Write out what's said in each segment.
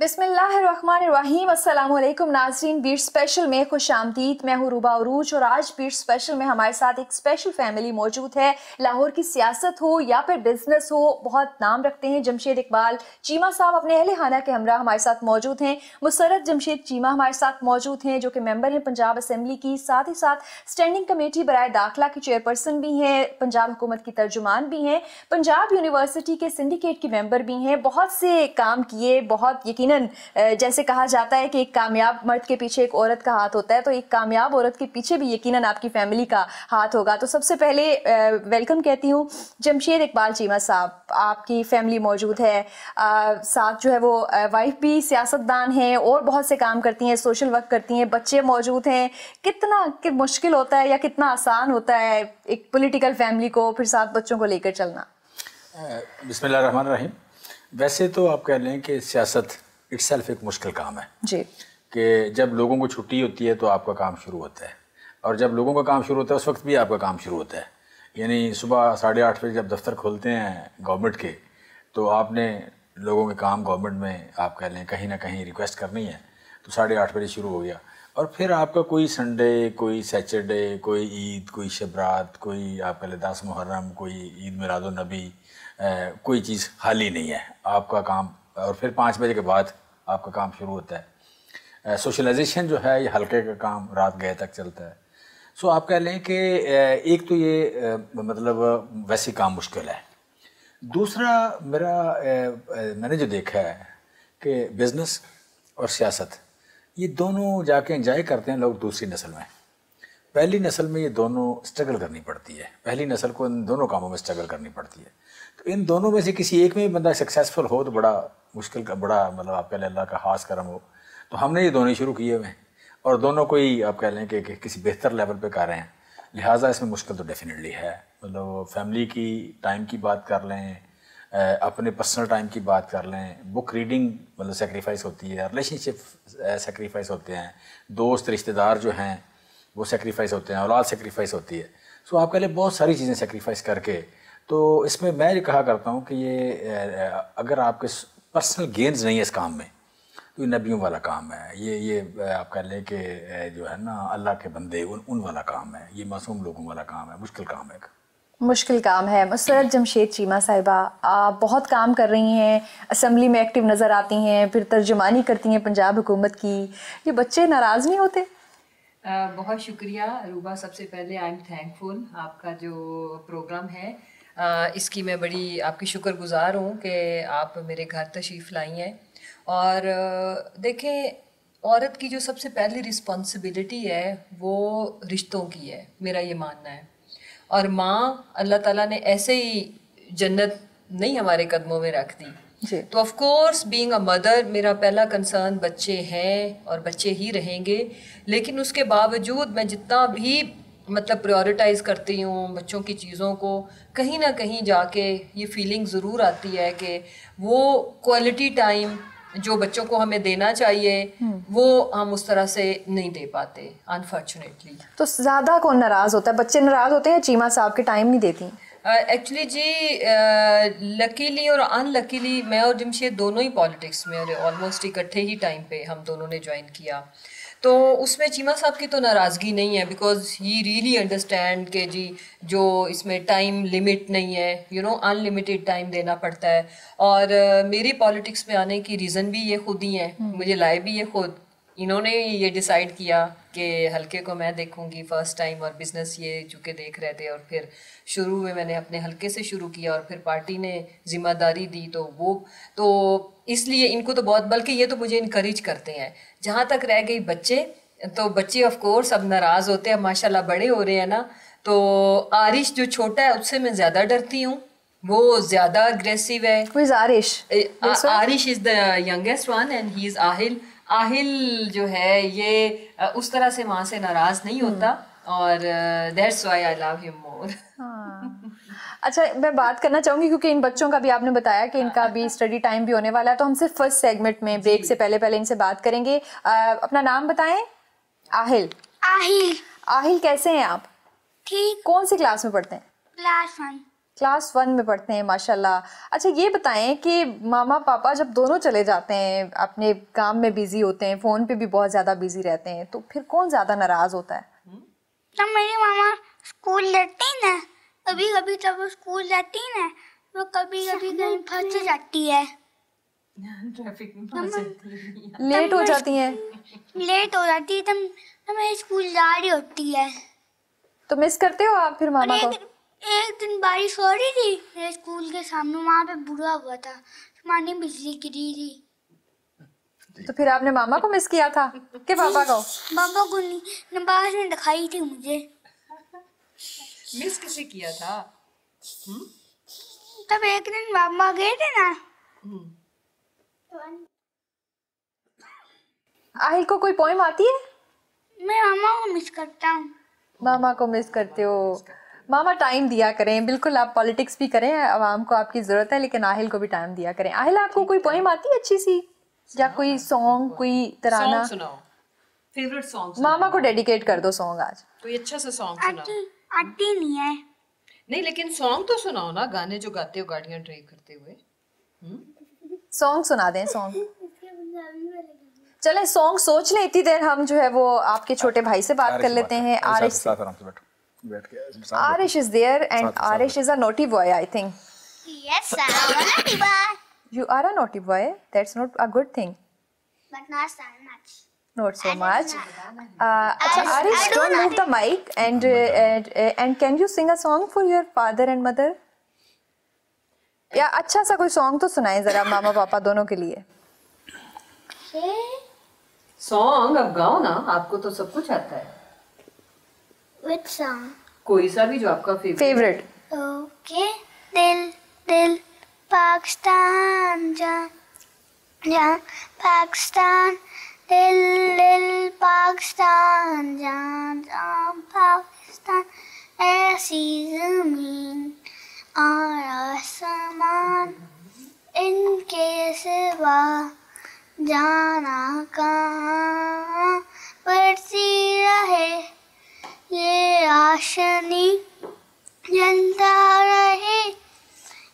بسم اللہ الرحمن الرحیم۔ السلام علیکم۔ ناظرین بیٹ اسپیشل میں خوش آمدید۔ میں ہوں روبا عروج اور آج بیٹ اسپیشل میں ہمارے ساتھ ایک اسپیشل فیملی موجود ہے۔ لاہور کی سیاست ہو یا پھر بزنس ہو، بہت نام رکھتے ہیں جمشید اقبال۔ چیمہ صاحب اپنے اہل خانہ کے ہمراہ ہمارے ساتھ موجود ہیں۔ مسرت جمشید چیمہ ہمارے ساتھ موجود ہیں، جو کہ ممبر ہیں پنجاب اسمبلی کی۔ ساتھ ہی ساتھ اسٹینڈنگ کمیٹی برائے داخلہ کی چیئرپرسن بھی ہیں۔ پنجاب حکومت کی ترجمان بھی ہیں۔ پنجاب یونیورسٹی کے سنڈیکیٹ کی ممبر بھی ہیں۔ بہت سے کام کیے، بہت یقین یقیناً جیسے کہا جاتا ہے کہ ایک کامیاب مرد کے پیچھے ایک عورت کا ہاتھ ہوتا ہے، تو ایک کامیاب عورت کے پیچھے بھی یقیناً آپ کی فیملی کا ہاتھ ہوگا۔ تو سب سے پہلے ویلکم کہتی ہوں، جمشید اقبال جی چیمہ صاحب، آپ کی فیملی موجود ہے۔ ساتھ جو ہے وہ وائف بھی سیاست دان ہیں، اور بہت سے کام کرتی ہیں سوشل ورک کرتی ہیں، بچے موجود ہیں۔ کتنا مشکل ہوتا ہے یا کتنا آسان ہوتا ہے ایک پولیٹیکل فیملی کو پھر ساتھ بچوں کو لے کر چلنا؟ بسم اللہ الرحمن الرحیم۔ ویسے تو آپ کہہ لیں کہ سیاست اٹ سیلف ایک مشکل کام ہے۔ جی۔ کہ جب لوگوں کو چھٹی ہوتی ہے تو آپ کا کام شروع ہوتا ہے۔ اور جب لوگوں کا کام شروع ہوتا ہے اس وقت بھی آپ کا کام شروع ہوتا ہے۔ یعنی صبح ساڑھے آٹھ بجے جب دفتر کھولتے ہیں گورنمنٹ کے تو آپ نے لوگوں کے کام گورنمنٹ میں آپ کہہ لیں کہیں نہ کہیں ریکویسٹ کرنی ہے۔ تو ساڑھے آٹھ بجے شروع ہو گیا۔ اور پھر آپ کا کوئی سنڈے کوئی سیچرڈے کوئی عید کوئی شبرات کوئی آپ کہہ لیں دس محرم کوئی عید میلاد النبی کوئی چیز خالی نہیں ہے۔ آپ کا کام اور پھر پانچ بجے کے بعد آپ کا کام شروع ہوتا ہے۔ سوشلائزیشن جو ہے، یہ ہلکے کا کام رات گئے تک چلتا ہے۔ سو آپ کہہ لیں کہ ایک تو یہ مطلب ویسی کام مشکل ہے۔ دوسرا، میرا میں نے جو دیکھا ہے کہ بزنس اور سیاست، یہ دونوں جا کے انجوائے کرتے ہیں لوگ دوسری نسل میں۔ پہلی نسل میں یہ دونوں اسٹرگل کرنی پڑتی ہے۔ پہلی نسل کو ان دونوں کاموں میں اسٹرگل کرنی پڑتی ہے۔ ان دونوں میں سے کسی ایک میں بندہ سکسیزفل ہو تو بڑا مشکل کا بڑا مطلب آپ کہہ لیں اللہ کا خاص کرم ہو۔ تو ہم نے یہ دونوں شروع کیے ہوئے ہیں۔ اور دونوں کو ہی آپ کہہ لیں کہ کسی بہتر لیول پہ کر رہے ہیں۔ لہٰذا اس میں مشکل تو ڈیفینیٹلی ہے۔ مطلب فیملی کی ٹائم کی بات کر لیں اپنے پرسنل ٹائم کی بات کر لیں۔ بک ریڈنگ مطلب سیکریفائس ہوتی ہے۔ ریلیشن شپ سیکریفائس ہوتے ہیں۔ دوست رشتہ دار جو ہیں، وہ سیکریفائس ہوتے ہیں۔ اولاد سیکریفائس ہوتی ہے۔ سو آپ کہہ لیں بہت ساری چیزیں سیکریفائس کر کے تو اس میں میں یہ کہا کرتا ہوں کہ یہ اگر آپ کے پرسنل گینز نہیں ہے اس کام میں تو یہ نبیوں والا کام ہے یہ یہ آپ کہہ لیں کہ جو ہے نا اللہ کے بندے ان ان والا کام ہے یہ معصوم لوگوں والا کام ہے مشکل کام ہے مشکل کام ہے۔ مسرت جمشید چیمہ صاحبہ آپ بہت کام کر رہی ہیں اسمبلی میں ایکٹیو نظر آتی ہیں پھر ترجمانی کرتی ہیں پنجاب حکومت کی۔ یہ بچے ناراض نہیں ہوتے؟ بہت شکریہ۔ روبا سب سے پہلے آئی ایم تھینک فل آپ کا جو پروگرام ہے۔ اس کی میں بڑی آپ کی شکر گزار ہوں کہ آپ میرے گھر تشریف لائی ہیں۔ اور دیکھیں عورت کی جو سب سے پہلی رسپانسبلٹی ہے وہ رشتوں کی ہے۔ میرا یہ ماننا ہے۔ اور ماں اللہ تعالیٰ نے ایسے ہی جنت نہیں ہمارے قدموں میں رکھ دی۔ جی۔ تو of course being a mother میرا پہلا کنسرن بچے ہیں اور بچے ہی رہیں گے۔ لیکن اس کے باوجود میں جتنا بھی مطلب پریورٹائز کرتی ہوں بچوں کی چیزوں کو کہیں نہ کہیں جا کے یہ فیلنگ ضرور آتی ہے کہ وہ کوالٹی ٹائم جو بچوں کو ہمیں دینا چاہیے وہ ہم اس طرح سے نہیں دے پاتے انفارچونیٹلی تو زیادہ کون ناراض ہوتا ہے؟ بچے ناراض ہوتے ہیں چیمہ صاحب کے ٹائم نہیں دیتی؟ ایکچولی جی لکیلی اور ان لکیلی میں اور جمشید دونوں ہی پالیٹکس میں اور آلموسٹ اکٹھے ہی ٹائم پہ ہم دونوں نے جوائن کیا۔ تو اس میں چیمہ صاحب کی تو ناراضگی نہیں ہے بیکاز ہی ریئلی انڈرسٹینڈ کہ جی جو اس میں ٹائم لمٹ نہیں ہے you know unlimited time دینا پڑتا ہے اور میری پالیٹکس میں آنے کی ریزن بھی یہ خود ہی ہیں مجھے لائے بھی یہ خود۔ انہوں نے یہ ڈیسائیڈ کیا کہ ہلکے کو میں دیکھوں گی فرسٹ ٹائم اور بزنس یہ چونکہ دیکھ رہے تھے اور پھر شروع میں میں نے اپنے ہلکے سے شروع کیا اور پھر پارٹی نے ذمہ داری دی تو وہ تو اس لیے ان کو تو بہت بلکہ یہ تو مجھے انکریج کرتے ہیں۔ جہاں تک رہ گئی بچے تو بچے آف کورس اب ناراض ہوتے ہیں ماشاء اللہ بڑے ہو رہے ہیں نا۔ تو عارش جو چھوٹا ہے اس سے میں زیادہ ڈرتی ہوں۔ وہ زیادہ اگریسو ہے۔ Arish? Is the youngest one and he is Aahil Aahil جو ہے یہ اس طرح سے وہاں سے ناراض نہیں ہوتا اور دیٹس وائی آئی لو ہم مور اچھا میں بات کرنا چاہوں گی کیونکہ ان بچوں کا بھی آپ نے بتایا کہ ان کا بھی اسٹڈی ٹائم بھی ہونے والا ہے تو ہم صرف فرسٹ سیگمنٹ میں بریک سے پہلے پہلے ان سے بات کریں گے۔ اپنا نام بتائیں؟ آہل۔ آہل۔ آہل کیسے ہیں آپ؟ ٹھیک۔ کون سی کلاس میں پڑھتے ہیں؟ Class one. کلاس ون میں پڑھتے ہیں ماشاء اللہ اچھا یہ بتائیں کہ ماما پاپا جب دونوں چلے جاتے ہیں اپنے کام میں بیزی ہوتے ہیں فون پہ بھی بہت زیادہ بیزی رہتے ہیں تو پھر کون زیادہ ناراض ہوتا ہے؟ جب میری ماما اسکول جاتی نا کبھی کبھی جب وہ اسکول جاتی نا وہ کبھی کبھی کہیں پھنس جاتی ہے۔ لیٹ ہو جاتی ہیں۔ لیٹ ہو جاتی ہے تب میں اسکول جا رہی ہوتی ہے۔ تو مس کرتے ہو آپ پھر ماما کو؟ ایک دن بارش ہو رہی تھی میرے اسکول کے سامنے وہاں پہ برا ہوا تھا مانی بجلی گری تھی۔ تو پھر آپ نے ماما کو مس کیا تھا؟ کہ پاپا کو؟ بابا کو نہیں نباز نے دکھائی تھی مجھے۔ مس کسے کیا تھا؟ تب ایک دن بابا گئے تھے نا۔ آہل کو کوئی پوئم آتی ہے؟ میں ماما کو مس کرتا ہوں۔ ماما کو مس کرتے ہو۔ ماما ٹائم دیا کریں بالکل آپ پالیٹکس بھی کریں عوام کو آپ کی ضرورت ہے لیکن آہل کو بھی ٹائم دیا کریں۔ آہل آپ کو کوئی پوئم آتی ہے اچھی سی؟ یا کوئی سانگ کوئی ترانہ؟ فیوریٹ سانگ ماما کو ڈیڈیکیٹ کر دو سانگ آج۔ کوئی اچھا سا سانگ سناؤ۔ آتی نہیں ہے۔ نہیں لیکن سانگ تو سناؤ نا گانے جو گاتے ہو گاڑیاں ڈرائیو کرتے ہوئے۔ سانگ سنا دیں سانگ چلیں سانگ سوچ لیں اتنی دیر ہم جو ہے وہ آپ کے چھوٹے بھائی سے بات کر لیتے ہیں۔ آرش سے Yes, but not so much. Not so much. Uh, Arish, don't move the mic and uh, and, uh, and can you sing a song for your father and mother? یا اچھا سا کوئی سانگ تو سنائیں ذرا ماما پاپا دونوں کے لیے سانگ اب گاؤ نا آپ کو تو سب کچھ آتا ہے Which song? کوئی سا بھی جو آپ کا فیوریٹ Okay. دل دل پاکستان جان جان پاکستان دل دل پاکستان جان جان پاکستان ایسی زمین اور آسمان ان کے سوا جانا کہاں بڑھتی رہے یہ آشنی جلتا رہے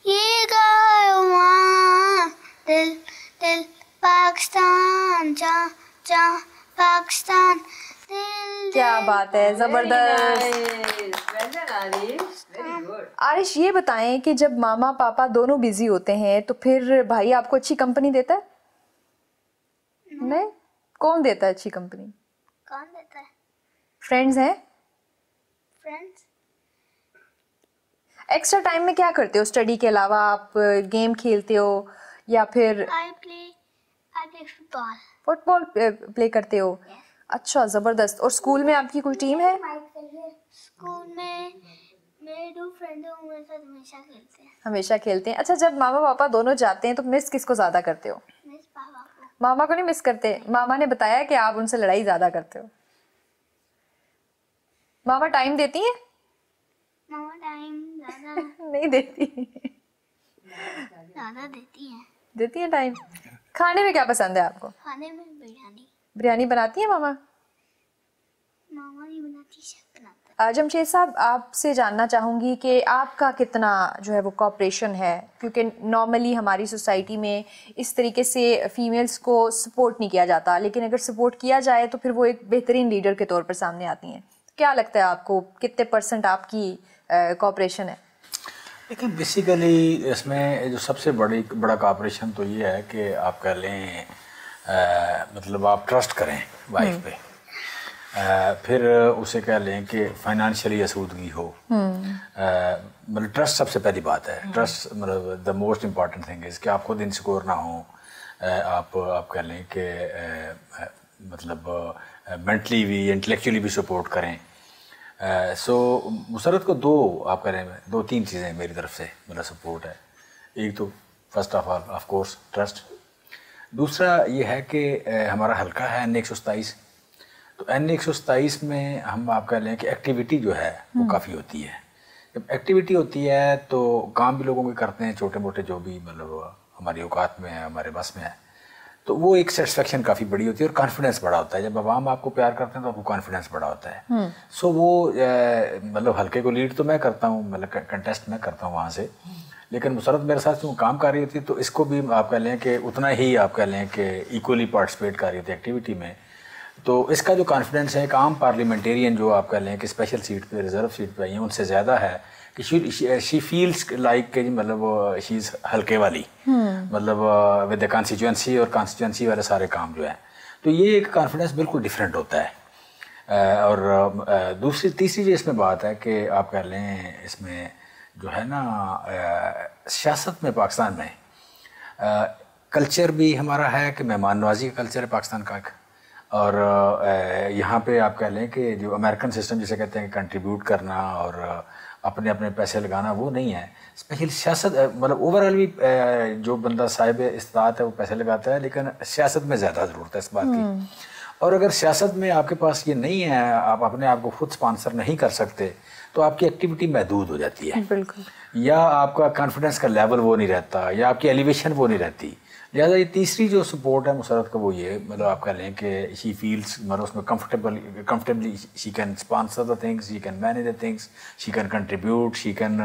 یہ کارواں دل دل پاکستان جا جا پاکستان دل کیا بات ہے زبردست آرش یہ بتائیں کہ جب ماما پاپا دونوں بزی ہوتے ہیں تو پھر بھائی آپ کو اچھی کمپنی دیتا ہے نہیں کون دیتا ہے اچھی کمپنی کون دیتا ہے فرینڈز ہیں فرینڈس ایکسٹرا ٹائم میں کیا کرتے ہو؟ اسٹڈی کے علاوہ آپ گیم کھیلتے ہو یا پھر فٹ بال پلے کرتے ہو؟ اچھا زبردست. اور اسکول میں آپ کی کوئی ٹیم ہے؟ اسکول میں ہمیشہ کھیلتے ہیں. اچھا جب ماما پاپا دونوں جاتے ہیں تو مس کس کو زیادہ کرتے ہو؟ ماما کو نہیں مس کرتے؟ ماما نے بتایا کہ آپ ان سے لڑائی زیادہ کرتے ہو؟ ماما ٹائم دیتی ہیں ماما ٹائم زیادہ نہیں دیتی۔ زیادہ دیتی ہیں۔ دیتی ہیں ٹائم؟ کھانے میں کیا پسند ہے آپ کو؟ کھانے میں بریانی۔ بریانی بناتی ہیں ماما؟ ماما نہیں بناتی شیف بناتا۔ جمشید صاحب آپ سے جاننا چاہوں گی کہ آپ کا کتنا جو ہے وہ کوپریشن ہے کیونکہ نارملی ہماری سوسائٹی میں اس طریقے سے فیمیلس کو سپورٹ نہیں کیا جاتا لیکن اگر سپورٹ کیا جائے تو پھر وہ ایک بہترین لیڈر کے طور پر سامنے آتی ہیں۔ کیا لگتا ہے آپ کو؟ کتنے پرسنٹ آپ کی کوپریشن ہے؟ لیکن بیسیکلی اس میں جو سب سے بڑی بڑا کاپریشن تو یہ ہے کہ آپ کہہ لیں مطلب آپ ٹرسٹ کریں وائف پہ۔ پھر اسے کہہ لیں کہ فائنانشلی اسودگی ہو۔ مطلب ٹرسٹ سب سے پہلی بات ہے۔ ٹرسٹ مطلب the most important thing is کہ آپ خود انسیکور نہ ہوں۔ آپ آپ کہہ لیں کہ مطلب مینٹلی بھی انٹلیکچولی بھی سپورٹ کریں. سو مسرت کو دو آپ کہہ رہے ہیں دو تین چیزیں میری طرف سے میرا سپورٹ ہے. ایک تو first of all of course trust دوسرا یہ ہے کہ ہمارا حلقہ ہے این ایک سو ستائیس. تو این ایک سو ستائیس میں ہم آپ کہہ لیں کہ ایکٹیویٹی جو ہے وہ کافی ہوتی ہے. جب ایکٹیویٹی ہوتی ہے تو کام بھی لوگوں کے کرتے ہیں چھوٹے موٹے جو بھی مطلب ہماری اوقات میں ہے ہمارے بس میں ہے تو وہ ایک سیٹسفیکشن کافی بڑی ہوتی ہے اور کانفیڈنس بڑا ہوتا ہے۔ جب عوام آپ کو پیار کرتے ہیں تو آپ کو کانفیڈنس بڑا ہوتا ہے۔ سو وہ مطلب ہلکے کو لیڈ تو میں کرتا ہوں مطلب کنٹیسٹ میں کرتا ہوں وہاں سے۔ لیکن مسرت میرے ساتھ جو کام کر رہی ہوتی تو اس کو بھی آپ کہہ لیں کہ اتنا ہی آپ کہہ لیں کہ ایکولی پارٹیسپیٹ کر رہی ہوتی ایکٹیویٹی میں۔ تو اس کا جو کانفیڈنس ہے ایک عام پارلیمنٹیرین جو آپ کہہ لیں کہ اسپیشل سیٹ پہ ریزرو سیٹ پہ آئی ہیں ان سے زیادہ ہے۔ شی فیلس لائک کہ مطلب شی از ہلکے والی۔ مطلب ود دا کانسٹیچوئنسی اور کانسٹیچوئنسی والے سارے کام جو ہیں۔ تو یہ ایک کانفیڈنس بالکل ڈفرینٹ ہوتا ہے۔ اور دوسری تیسری جو اس میں بات ہے کہ آپ کہہ لیں اس میں جو ہے نا سیاست میں پاکستان میں کلچر بھی ہمارا ہے کہ مہمان نوازی کا کلچر ہے پاکستان کا ایک۔ اور یہاں پہ آپ کہہ لیں کہ جو امریکن سسٹم جسے کہتے ہیں کنٹریبیوٹ کرنا اور اپنے اپنے پیسے لگانا وہ نہیں ہے۔ اسپیشلی سیاست مطلب اوور آل بھی جو بندہ صاحب استطاعت ہے وہ پیسے لگاتا ہے لیکن سیاست میں زیادہ ضرورت ہے اس بات کی۔ اور اگر سیاست میں آپ کے پاس یہ نہیں ہے آپ اپنے آپ کو خود سپانسر نہیں کر سکتے تو آپ کی ایکٹیویٹی محدود ہو جاتی ہے۔ بالکل۔ یا آپ کا کانفیڈنس کا لیول وہ نہیں رہتا یا آپ کی ایلیویشن وہ نہیں رہتی۔ لہٰذا یہ تیسری جو سپورٹ ہے مسرت کا وہ یہ مطلب آپ کہہ لیں کہ شی فیلس مطلب اس میں comfortable comfortably she can sponsor the things she can manage the things she can contribute she can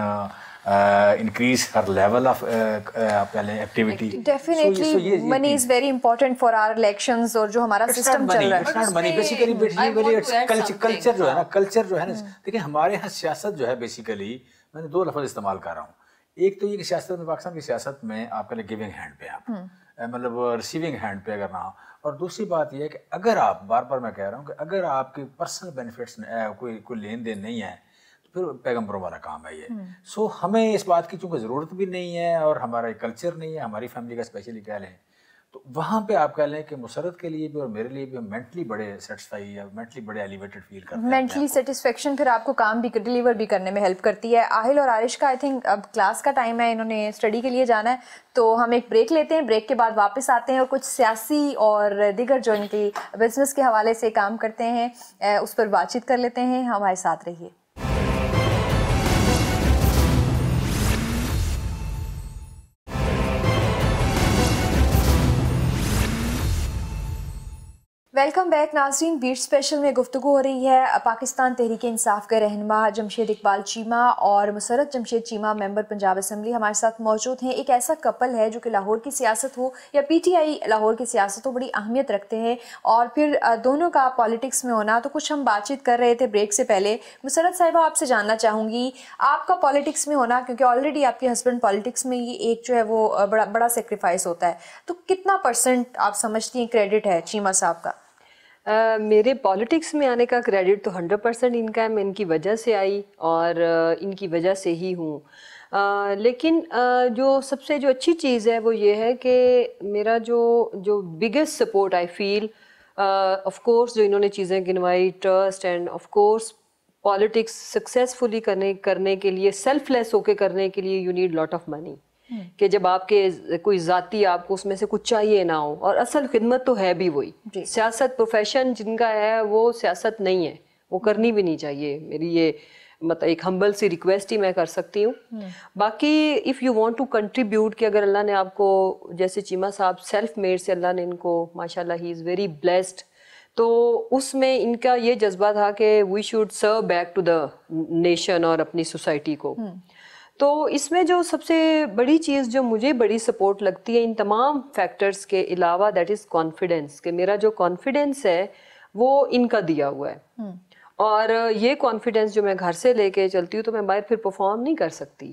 increase her level of آپ کہہ لیں activity definitely money is very important for our elections اور جو ہمارا system چل رہا ہے۔ منی basically culture جو ہے نا کلچر جو ہے نا دیکھیں ہمارے یہاں سیاست جو ہے بیسیکلی میں نے دو لفظ استعمال کر رہا ہوں۔ ایک تو یہ کہ سیاست میں پاکستان کی سیاست میں آپ کے لیے گیونگ ہینڈ پہ آپ۔ مطلب ریسیونگ ہینڈ پہ اگر نہ اور دوسری بات یہ ہے کہ اگر آپ بار بار میں کہہ رہا ہوں کہ اگر آپ کی پرسنل بینیفٹس کوئی کوئی لین دین نہیں ہے تو پھر پیغمبروں والا کام ہے یہ۔ سو ہمیں اس بات کی چونکہ ضرورت بھی نہیں ہے اور ہمارا کلچر نہیں ہے ہماری فیملی کا اسپیشلی کہہ لیں۔ تو وہاں پہ آپ کہہ لیں کہ مسرت کے لیے بھی اور میرے لیے بھی ہم مینٹلی بڑے سیٹسفائی یا مینٹلی بڑے ایلیویٹڈ فیل کرتے ہیں مینٹلی سیٹسفیکشن پھر آپ کو کام بھی ڈلیور بھی کرنے میں ہیلپ کرتی ہے۔ آہل اور عارش کا آئی تھنک اب کلاس کا ٹائم ہے انہوں نے اسٹڈی کے لیے جانا ہے۔ تو ہم ایک بریک لیتے ہیں بریک کے بعد واپس آتے ہیں اور کچھ سیاسی اور دیگر جو ان کی بزنس کے حوالے سے کام کرتے ہیں اس پر بات چیت کر لیتے ہیں۔ ہمارے ساتھ رہیے۔ ویلکم بیک ناظرین بیٹ اسپیشل میں گفتگو ہو رہی ہے. پاکستان تحریک انصاف کے رہنما جمشید اقبال چیمہ اور مسرت جمشید چیمہ ممبر پنجاب اسمبلی ہمارے ساتھ موجود ہیں. ایک ایسا کپل ہے جو کہ لاہور کی سیاست ہو یا پی ٹی آئی لاہور کی سیاست ہو بڑی اہمیت رکھتے ہیں اور پھر دونوں کا پالیٹکس میں ہونا تو کچھ ہم بات چیت کر رہے تھے بریک سے پہلے. مسرت صاحبہ، آپ سے جاننا چاہوں گی، آپ کا پالیٹکس میں ہونا کیونکہ آلریڈی آپ کے ہسبینڈ پالیٹکس میں یہ ایک جو ہے وہ بڑا بڑا سیکریفائس ہوتا ہے. تو کتنا پرسنٹ آپ سمجھتی ہیں کریڈٹ ہے چیمہ صاحب کا؟ میرے پالیٹکس میں آنے کا کریڈٹ تو ہنڈریڈ پرسینٹ ان کا ہے، میں ان کی وجہ سے آئی اور ان کی وجہ سے ہی ہوں۔ لیکن جو سب سے جو اچھی چیز ہے وہ یہ ہے کہ میرا جو جو biggest support I feel of course جو انہوں نے چیزیں گنوائی trust and of course politics successfully کرنے کرنے کے لیے سیلف لیس ہو کے کرنے کے لیے you need lot of money کہ جب آپ کے کوئی ذاتی آپ کو اس میں سے کچھ چاہیے نہ ہو اور اصل خدمت تو ہے بھی وہی۔ جی۔ سیاست پروفیشن جن کا ہے وہ سیاست نہیں ہے۔ وہ کرنی بھی نہیں چاہیے۔ میری یہ مطلب ایک ہمبل سی ریکویسٹ ہی میں کر سکتی ہوں۔ باقی if you want to contribute کہ اگر اللہ نے آپ کو جیسے چیمہ صاحب سیلف میڈ سے اللہ نے ان کو ماشاء اللہ ہی از ویری بلیسڈ تو اس میں ان کا یہ جذبہ تھا کہ we should serve back to the nation اور اپنی سوسائٹی کو۔ تو اس میں جو سب سے بڑی چیز جو مجھے بڑی سپورٹ لگتی ہے ان تمام فیکٹرز کے علاوہ دیٹ از کانفیڈینس کہ میرا جو کانفیڈینس ہے وہ ان کا دیا ہوا ہے۔ اور یہ کانفیڈینس جو میں گھر سے لے کے چلتی ہوں تو میں باہر پھر پرفارم نہیں کر سکتی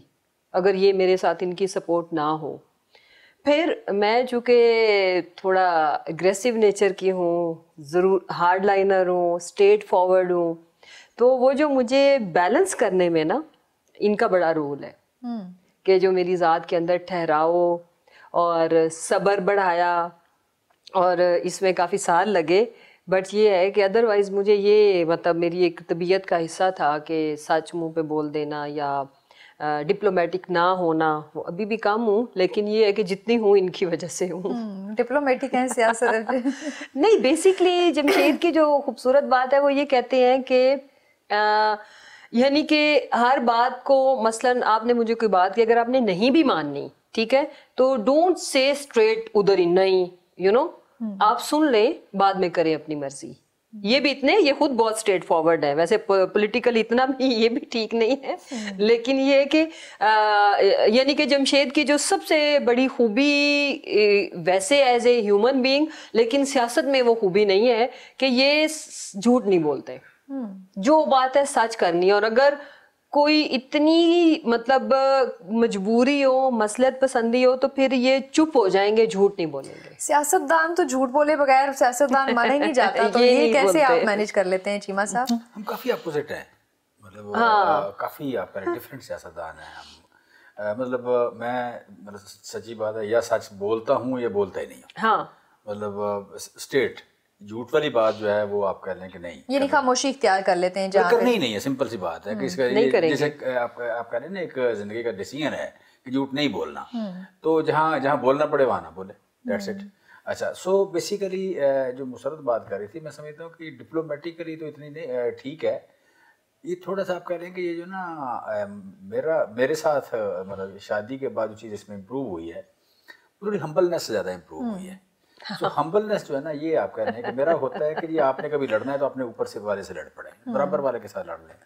اگر یہ میرے ساتھ ان کی سپورٹ نہ ہو۔ پھر میں چونکہ تھوڑا اگریسو نیچر کی ہوں ضرور ہارڈ لائنر ہوں اسٹیٹ فارورڈ ہوں تو وہ جو مجھے بیلنس کرنے میں نا ان کا بڑا رول ہے کہ جو میری ذات کے اندر ٹھہراؤ اور صبر بڑھایا اور اس میں کافی سال لگے۔ بٹ یہ ہے کہ ادروائز مجھے یہ مطلب میری ایک طبیعت کا حصہ تھا کہ سچ منہ پہ بول دینا یا ڈپلومیٹک نہ ہونا۔ ابھی بھی کم ہوں لیکن یہ ہے کہ جتنی ہوں ان کی وجہ سے ہوں۔ ڈپلومیٹک ہیں سیاست نہیں بیسکلی جمشید کی جو خوبصورت بات ہے وہ یہ کہتے ہیں کہ یعنی کہ ہر بات کو مثلا آپ نے مجھے کوئی بات کی اگر آپ نے نہیں بھی ماننی ٹھیک ہے تو ڈونٹ سے اسٹریٹ ادھر ہی نہیں یو نو آپ سن لیں بعد میں کریں اپنی مرضی۔ یہ بھی اتنے یہ خود بہت اسٹریٹ فارورڈ ہے۔ ویسے پولیٹیکل اتنا بھی یہ بھی ٹھیک نہیں ہے۔ لیکن یہ کہ یعنی کہ جمشید کی جو سب سے بڑی خوبی ویسے ایز اے ہیومن بینگ لیکن سیاست میں وہ خوبی نہیں ہے کہ یہ جھوٹ نہیں بولتے۔ جو بات ہے سچ کرنی اور اگر کوئی اتنی مطلب مجبوری ہو مسلط پسندی ہو تو پھر یہ چپ ہو جائیں گے جھوٹ نہیں بولیں گے۔ سیاست دان تو جھوٹ بولے بغیر سیاست دان مانا ہی نہیں جاتا تو یہ کیسے آپ مینج کر لیتے ہیں چیما صاحب؟ ہم کافی اپوزٹ ہیں۔ مطلب ہاں۔ کافی آپ کا ڈفرینٹ سیاست دان ہیں ہم۔ مطلب میں مطلب، سچی بات ہے یا سچ بولتا ہوں یا بولتا ہی نہیں ہوں۔ ہاں۔ مطلب اسٹیٹ جھوٹ والی بات جو ہے وہ آپ کہہ لیں کہ نہیں یعنی خاموشی اختیار کر لیتے ہیں کرنی نہیں ہے سمپل سی بات ہے کہ اس کا جیسے آپ کہہ رہے ہیں نا ایک زندگی کا ڈیسیژن ہے کہ جھوٹ نہیں بولنا۔ تو جہاں جہاں بولنا پڑے وہاں نہ بولے۔ دیٹس اٹ اچھا سو بیسیکلی جو مسرت بات کر رہی تھی میں سمجھتا ہوں کہ ڈپلومیٹیکلی تو اتنی نہیں ٹھیک ہے۔ یہ تھوڑا سا آپ کہہ لیں کہ یہ جو نا میرا میرے ساتھ مطلب شادی کے بعد جو چیز اس میں امپروو ہوئی ہے پوری ہمبلنس سے زیادہ امپروو ہوئی ہے۔ تو ہمبلنس جو ہے نا یہ آپ کہہ رہے ہیں کہ میرا ہوتا ہے کہ یہ آپ نے کبھی لڑنا ہے تو اپنے اوپر سے والے سے لڑ پڑے برابر والے کے ساتھ لڑ لیں۔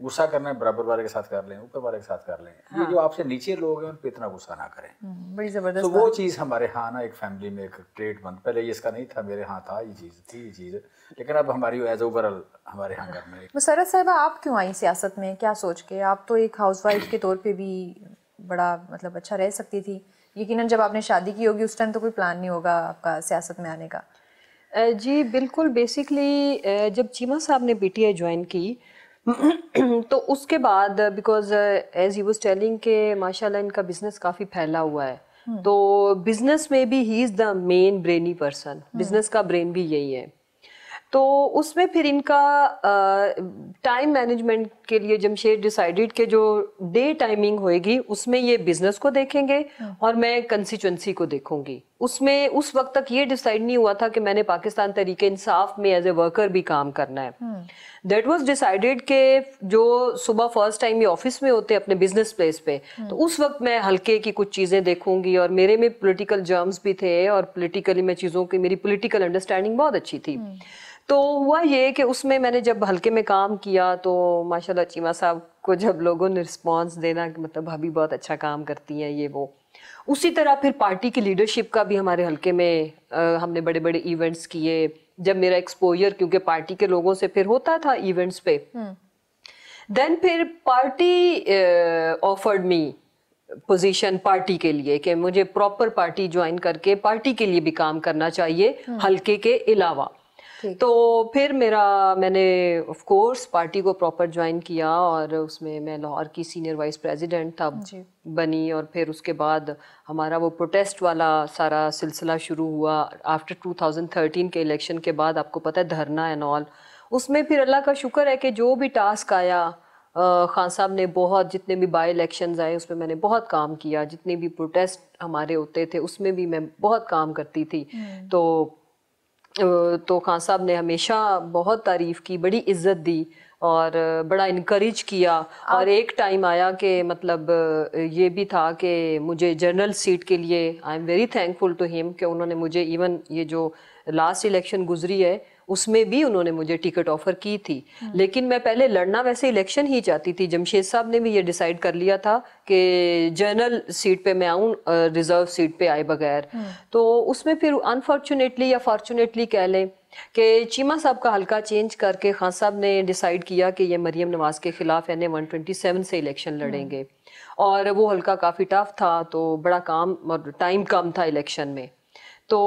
غصہ کرنا ہے برابر والے کے ساتھ کر لیں اوپر والے کے ساتھ کر لیں۔ یہ ہاں۔ جو آپ سے نیچے لوگ ہیں ان پہ اتنا غصہ نہ کریں۔ بڑی زبردست تو وہ چیز ہمارے ہاں نا ایک فیملی میں ایک ٹریٹ بند پہلے یہ اس کا نہیں تھا میرے ہاں تھا یہ چیز تھی یہ چیز۔ لیکن اب ہماری ایز اوور آل ہمارے ہاں گھر میں مسرت صاحبہ آپ کیوں آئیں سیاست میں؟ کیا سوچ کے؟ آپ تو ایک ہاؤس وائف کے طور پہ بھی بڑا مطلب اچھا رہ سکتی تھی۔ یقیناً جب آپ نے شادی کی ہوگی اس ٹائم تو کوئی پلان نہیں ہوگا آپ کا سیاست میں آنے کا۔ جی بالکل۔ بیسکلی جب چیما صاحب نے پی ٹی آئی جوائن کی تو اس کے بعد because as he was telling کہ ماشاء اللہ ان کا بزنس کافی پھیلا ہوا ہے تو بزنس میں بھی he is the main brainy person business کا برین بھی یہی ہے۔ تو اس میں پھر ان کا ٹائم مینجمنٹ کے لیے جمشید ڈیسائیڈیڈ کہ جو ڈے ٹائمنگ ہوئے گی اس میں یہ بزنس کو دیکھیں گے ہاں۔ اور میں کنسٹیچوئنسی کو دیکھوں گی۔ اس میں اس وقت تک یہ ڈیسائیڈ نہیں ہوا تھا کہ میں نے پاکستان طریقے انصاف میں ایز اے ورکر بھی کام کرنا ہے۔ دیٹ واز ڈیسائڈیڈ کہ جو صبح فرسٹ ٹائم یہ آفس میں ہوتے اپنے بزنس پلیس پہ ہاں۔ تو اس وقت میں ہلکے کی کچھ چیزیں دیکھوں گی اور میرے میں پولیٹیکل جرمس بھی تھے اور پولیٹیکلی میں چیزوں کی میری پولیٹیکل انڈرسٹینڈنگ بہت اچھی تھی۔ ہاں۔ تو ہوا یہ کہ اس میں میں نے جب ہلکے میں کام کیا تو ماشاء اللہ اور چیمہ صاحب کو جب لوگوں نے رسپانس دینا کہ مطلب بھابھی بہت اچھا کام کرتی ہیں یہ وہ۔ اسی طرح پھر پارٹی کی لیڈرشپ کا بھی ہمارے حلقے میں ہم نے بڑے بڑے ایونٹس کیے۔ جب میرا ایکسپوئر کیونکہ پارٹی کے لوگوں سے پھر ہوتا تھا ایونٹس پہ۔ دین پھر party offered me position party کے لیے کہ مجھے پراپر پارٹی جوائن کر کے پارٹی کے لیے بھی کام کرنا چاہیے ہلکے کے علاوہ۔ تو پھر میرا میں نے آف کورس پارٹی کو پراپر جوائن کیا اور اس میں میں لاہور کی سینئر وائس پریزیڈنٹ تھا جی۔ بنی اور پھر اس کے بعد ہمارا وہ پروٹیسٹ والا سارا سلسلہ شروع ہوا۔ آفٹر ٹو تھاؤزنڈ تھرٹین کے الیکشن کے بعد آپ کو پتہ ہے دھرنا اینڈ آل اس میں پھر اللہ کا شکر ہے کہ جو بھی ٹاسک آیا خان صاحب نے بہت جتنے بھی بائی الیکشنز آئے اس میں میں نے بہت کام کیا۔ جتنے بھی پروٹیسٹ ہمارے ہوتے تھے اس میں بھی میں بہت کام کرتی تھی۔ تو تو خان صاحب نے ہمیشہ بہت تعریف کی بڑی عزت دی اور بڑا انکریج کیا۔ اور ایک ٹائم آیا کہ مطلب یہ بھی تھا کہ مجھے جنرل سیٹ کے لیے I am very thankful to him کہ انہوں نے مجھے ایون یہ جو لاسٹ الیکشن گزری ہے اس میں بھی انہوں نے مجھے ٹکٹ آفر کی تھی۔ لیکن میں پہلے لڑنا ویسے الیکشن ہی چاہتی تھی۔ جمشید صاحب نے بھی یہ ڈیسائیڈ کر لیا تھا کہ جنرل سیٹ پہ میں آؤں ریزرو سیٹ پہ آئے بغیر۔ تو اس میں پھر انفارچونیٹلی یا فارچونیٹلی کہہ لیں کہ چیما صاحب کا حلقہ چینج کر کے خان صاحب نے ڈیسائیڈ کیا کہ یہ مریم نواز کے خلاف N A one twenty seven سے الیکشن لڑیں گے۔ اور وہ حلقہ کافی ٹف تھا تو بڑا کام اور ٹائم کم تھا الیکشن میں۔ تو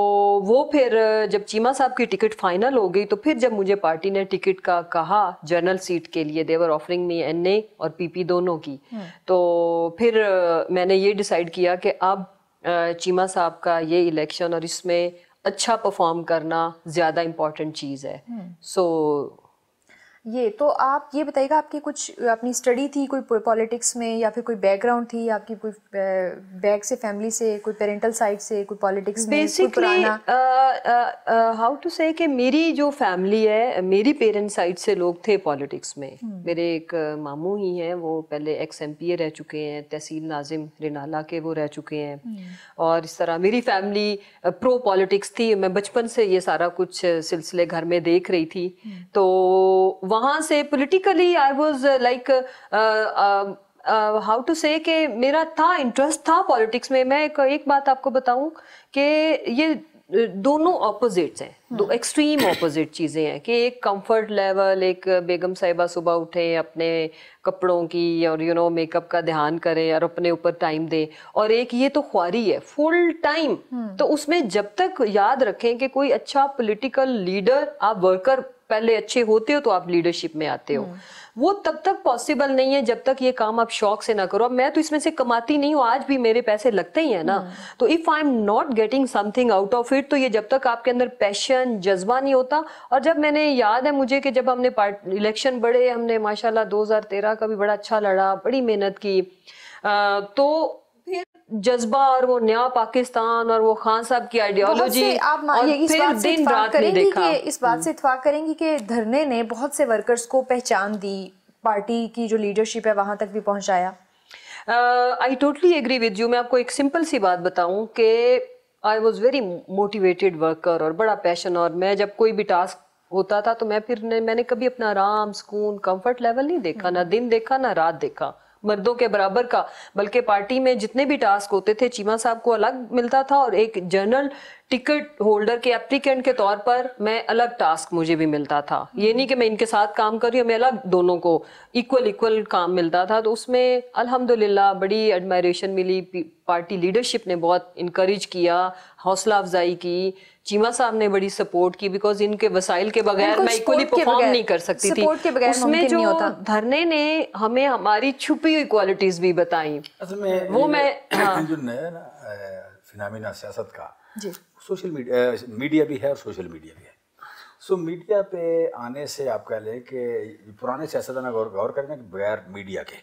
وہ پھر جب چیما صاحب کی ٹکٹ فائنل ہو گئی تو پھر جب مجھے پارٹی نے ٹکٹ کا کہا جنرل سیٹ کے لیے دیور آفرنگ می این اے اور پی پی دونوں کی۔ ہاں۔ تو پھر میں نے یہ ڈیسائیڈ کیا کہ اب چیما صاحب کا یہ الیکشن اور اس میں اچھا پرفارم کرنا زیادہ امپورٹنٹ چیز ہے۔ ہاں۔ سو تو آپ یہ بتائیے گا آپ کی کچھ اپنی اسٹڈی تھی کوئی پالیٹکس میں یا پھر کوئی بیک گراؤنڈ تھی؟ آپ کی کوئی بیک سے فیملی سے کوئی پیرنٹل سائڈ سے کوئی politics basically how to say کہ میری جو فیملی ہے میری پیرنٹ سائڈ سے لوگ تھے پالیٹکس میں۔ میرے ایک ماموں ہی ہیں وہ پہلے ایکس ایم پی اے رہ چکے ہیں تحصیل ناظم رنالا کے وہ رہ چکے ہیں۔ اور اس طرح میری فیملی پرو پالیٹکس تھی۔ میں بچپن سے یہ سارا کچھ سلسلے گھر میں دیکھ رہی تھی۔ تو وہاں سے politically I was like how to say کہ میرا تھا انٹرسٹ تھا پالیٹکس میں. میں ایک بات آپ کو بتاؤں کہ یہ دونوں اپوزٹس ہیں. دو ایکسٹریم اپوزٹ چیزیں ہیں کہ ایک کمفرٹ لیول ایک بیگم صاحبہ صبح اٹھیں اپنے کپڑوں کی اور یو نو میک اپ کا دھیان کریں اور اپنے اوپر ٹائم دیں اور ایک یہ تو خواری ہے فل ٹائم تو اس میں جب تک یاد رکھیں کہ کوئی اچھا پولیٹیکل لیڈر آپ ورکر پہلے اچھے ہوتے ہو تو آپ لیڈرشپ میں آتے ہو. وہ تب تک پاسبل نہیں ہے جب تک یہ کام آپ شوق سے نہ کرو۔ اب میں تو اس میں سے کماتی نہیں ہوں آج بھی میرے پیسے لگتے ہی ہیں نا۔ تو if I am not getting something out of it تو یہ جب تک آپ کے اندر پیشن جذبہ نہیں ہوتا۔ اور جب میں نے یاد ہے مجھے کہ جب ہم نے الیکشن بڑے ہم نے ماشاء اللہ دو ہزار تیرہ کا بھی بڑا اچھا لڑا بڑی محنت کی۔ تو جذبہ اور وہ نیا پاکستان اور وہ خان صاحب کی آئیڈیالوجی اس بات سے اتفاق کریں گی کہ دھرنے نے بہت سے ورکرز کو پہچان دی پارٹی کی جو لیڈرشپ ہے وہاں تک بھی پہنچایا۔ I totally agree with you میں آپ کو ایک سمپل سی بات بتاؤں کہ I was very motivated worker اور بڑا پیشن اور میں جب کوئی بھی ٹاسک ہوتا تھا تو میں پھر میں نے کبھی اپنا آرام سکون کمفرٹ لیول نہیں دیکھا نہ دن دیکھا نہ رات دیکھا۔ مردوں کے برابر کا، بلکہ پارٹی میں جتنے بھی ٹاسک ہوتے تھے، چیما صاحب کو الگ ملتا تھا اور ایک جنرل ٹکٹ ہولڈر کے اپلیکینٹ کے طور پر میں الگ ٹاسک مجھے بھی ملتا تھا۔ یہ نہیں کہ میں ان کے ساتھ کام کر رہی ہوں میں الگ دونوں کو ایکول ایکول کام ملتا تھا۔ تو اس میں الحمدللہ بڑی ایڈمائریشن ملی۔ پارٹی لیڈرشپ نے بہت انکریج کیا حوصلہ افزائی کی۔ چیما صاحب نے بڑی سپورٹ کی بیکاز ان کے وسائل کے بغیر میں ایکولی پرفارم نہیں کر سکتی تھی۔ اس میں جو دھرنے نے ہمیں ہماری چھپی ہوئی کوالٹیز بھی بتائیں۔ وہ میں ہاں۔ جو نیا نا فنامینہ سیاست کا سوشل میڈیا میڈیا بھی ہے اور سوشل میڈیا بھی ہے۔ سو میڈیا پہ آنے سے آپ کہہ لیں کہ پرانے سیاست غور کریں بغیر میڈیا کے۔